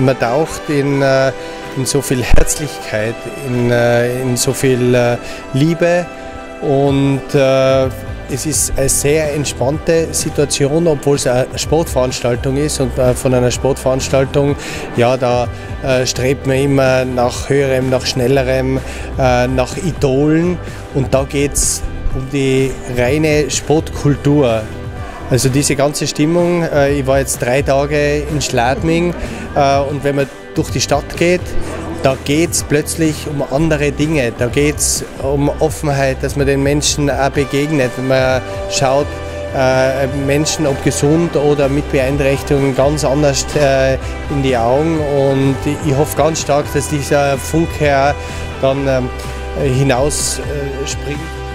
man taucht in, äh, in so viel Herzlichkeit, in, äh, in so viel äh, Liebe und es ist eine sehr entspannte Situation, obwohl es eine Sportveranstaltung ist. Und von einer Sportveranstaltung, ja, da strebt man immer nach höherem, nach schnellerem, nach Idolen. Und da geht es um die reine Sportkultur. Also diese ganze Stimmung, äh, ich war jetzt drei Tage in Schladming äh, und wenn man durch die Stadt geht, da geht es plötzlich um andere Dinge. Da geht es um Offenheit, dass man den Menschen auch begegnet. Man schaut äh, Menschen, ob gesund oder mit Beeinträchtigungen, ganz anders in die Augen. Und ich hoffe ganz stark, dass dieser Funke dann ähm, hinaus springt.